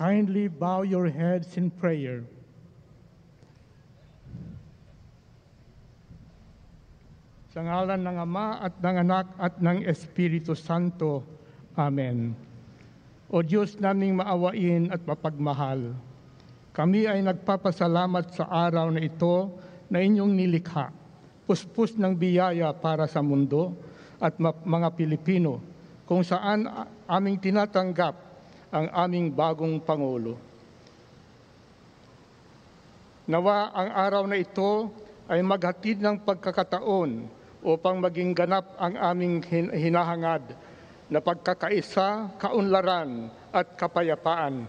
Kindly bow your heads in prayer. Sa ngalan ng Ama at ng Anak at ng Espiritu Santo. Amen. O Diyos naming maawain at mapagmahal, kami ay nagpapasalamat sa araw na ito na inyong nilikha, puspos ng biyaya para sa mundo at mga Pilipino, kung saan aming tinatanggap ang aming bagong Pangulo. Nawa ang araw na ito ay maghatid ng pagkakataon upang maging ganap ang aming hin- hinahangad na pagkakaisa, kaunlaran at kapayapaan.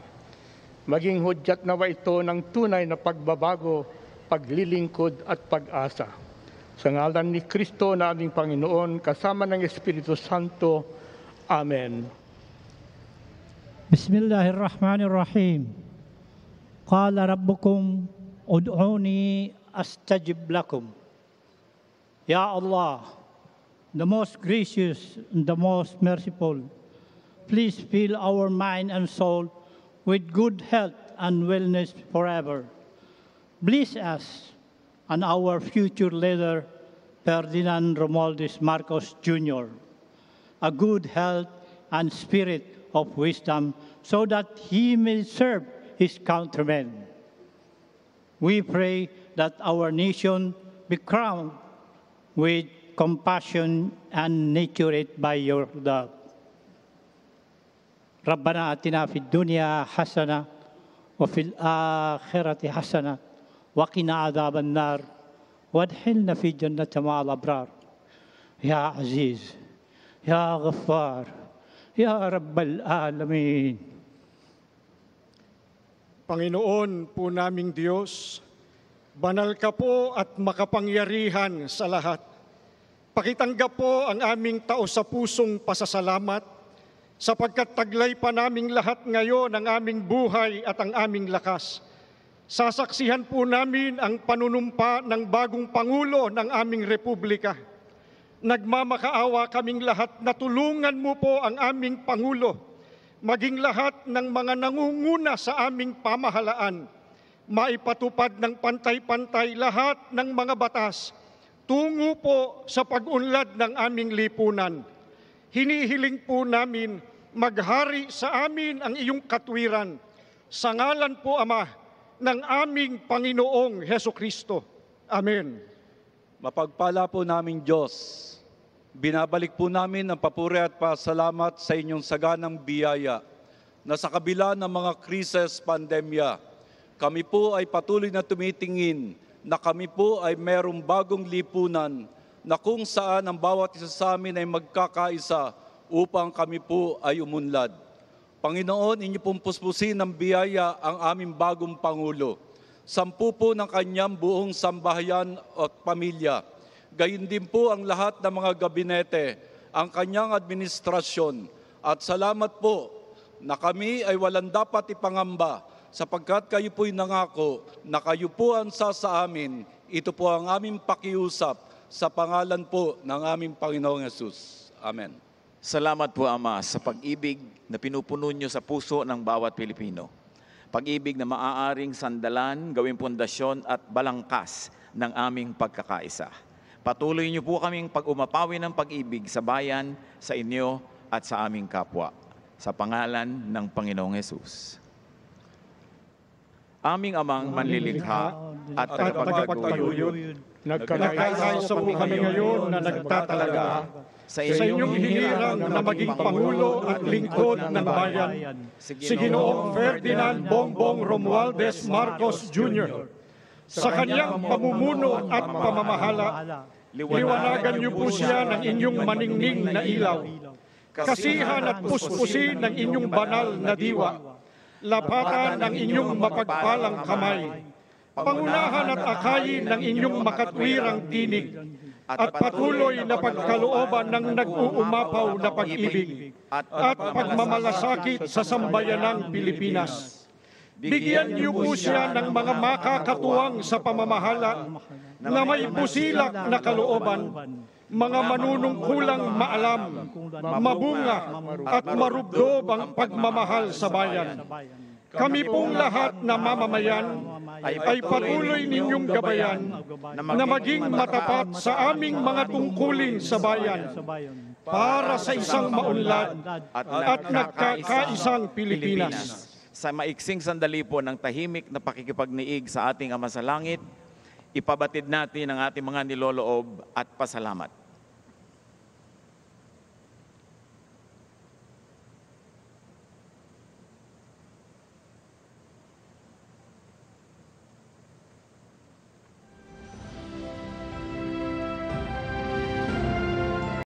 Maging hudyat nawa ito ng tunay na pagbabago, paglilingkod at pag-asa. Sa ngalan ni Kristo na aming Panginoon, kasama ng Espiritu Santo. Amen. بسم الله الرحمن الرحيم قال ربكم ادعوني استجب لكم يا الله the most gracious and the most merciful please fill our mind and soul with good health and wellness forever bless us and our future leader Ferdinand Romualdez Marcos Jr a good health and spirit of wisdom so that he may serve his countrymen. We pray that our nation be crowned with compassion and nurtured by your love. ربنا اتنا في الدنيا حسنه وفي الاخره حسنه وقنا عذاب النار وادخلنا في جنه مع الابرار يا عزيز يا غفار Ya Rabbal Alamin. Panginoon po naming Diyos, banal ka po at makapangyarihan sa lahat. Pakitanggap po ang aming tao sa pusong pasasalamat sapagkat taglay pa naming lahat ngayon ang aming buhay at ang aming lakas. Sasaksihan po namin ang panunumpa ng bagong Pangulo ng aming Republika Nagmamakaawa kaming lahat na tulungan mo po ang aming Pangulo, maging lahat ng mga nangunguna sa aming pamahalaan, maipatupad ng pantay-pantay lahat ng mga batas, tungo po sa pag-unlad ng aming lipunan. Hinihiling po namin maghari sa amin ang iyong katwiran. Sa ngalan po, Ama, ng aming Panginoong Heso Kristo. Amen. Mapagpala po namin Diyos. Binabalik po namin ang papuri at pasalamat sa inyong saganang biyaya na sa kabila ng mga krisis, pandemya, kami po ay patuloy na tumitingin na kami po ay merong bagong lipunan na kung saan ang bawat isa sa amin ay magkakaisa upang kami po ay umunlad. Panginoon, inyo pong puspusin ng biyaya ang aming bagong Pangulo. Sampu po ng kanyang buong sambahayan at pamilya. Gayun din po ang lahat ng mga gabinete, ang kanyang administrasyon. At salamat po na kami ay walang dapat ipangamba sapagkat kayo po'y nangako na kayo po ang sa amin. Ito po ang aming pakiusap sa pangalan po ng aming Panginoong Yesus. Amen. Salamat po Ama sa pag-ibig na pinupuno nyo sa puso ng bawat Pilipino. Pag-ibig na maaaring sandalan, gawing pundasyon at balangkas ng aming pagkakaisa. Patuloy niyo po kaming pag-umapawi ng pag-ibig sa bayan, sa inyo at sa aming kapwa. Sa pangalan ng Panginoong Yesus. Aming amang manlilikha at tagapagtaguyod, Nagkakaisa po kami ngayon na nagtatalaga sa inyong hinirang na maging Pangulo at lingkod ng bayan, si Ginoong Ferdinand Bongbong Romualdez Marcos Jr. Sa kanyang pamumuno at pamamahala, liwanagan niyo po siya ng inyong maningning na ilaw, kasihan at puspusin ng inyong banal na diwa, lapatan ng inyong mapagpalang kamay, pangunahan at akayin ng inyong makatwirang tinig, at patuloy na pagkalooban ng nag-uumapaw na pag-ibig at pagmamalasakit sa sambayanang Pilipinas. Bigyan niyo po siya ng mga makakatuwang sa pamamahala na may busilak na kalooban, mga manunungkulang maalam, mabunga at marubdob ang pagmamahal sa bayan. kami pong lahat na mamamayan ay patuloy ninyong gabayan na maging matapat sa aming mga tungkulin sa bayan para sa isang maunlad at nagkakaisang Pilipinas. Sa maiksing sandali po ng tahimik na pakikipagniig sa ating Ama sa Langit, ipabatid natin ang ating mga niloloob at pasalamat.